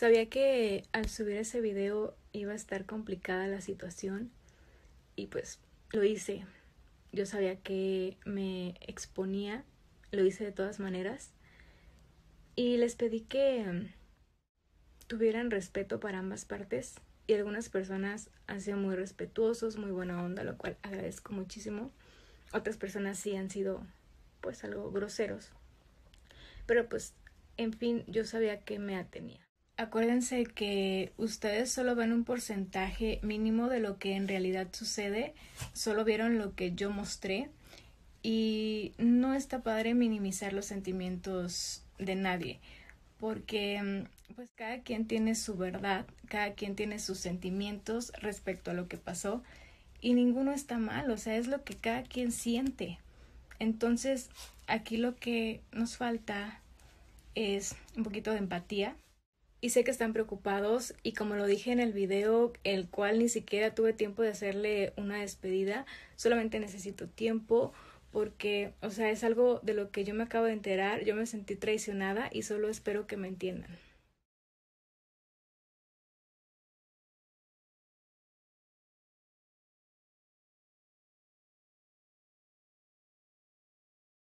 Sabía que al subir ese video iba a estar complicada la situación y pues lo hice. Yo sabía que me exponía, lo hice de todas maneras y les pedí que mm, tuvieran respeto para ambas partes y algunas personas han sido muy respetuosos, muy buena onda, lo cual agradezco muchísimo. Otras personas sí han sido pues algo groseros. Pero pues, en fin, yo sabía que me atenía. Acuérdense que ustedes solo ven un porcentaje mínimo de lo que en realidad sucede, solo vieron lo que yo mostré y no está padre minimizar los sentimientos de nadie, porque mm, pues cada quien tiene su verdad, cada quien tiene sus sentimientos respecto a lo que pasó y ninguno está mal, o sea, es lo que cada quien siente. Entonces, aquí lo que nos falta es un poquito de empatía y sé que están preocupados y como lo dije en el video, el cual ni siquiera tuve tiempo de hacerle una despedida, solamente necesito tiempo porque, o sea, es algo de lo que yo me acabo de enterar, yo me sentí traicionada y solo espero que me entiendan.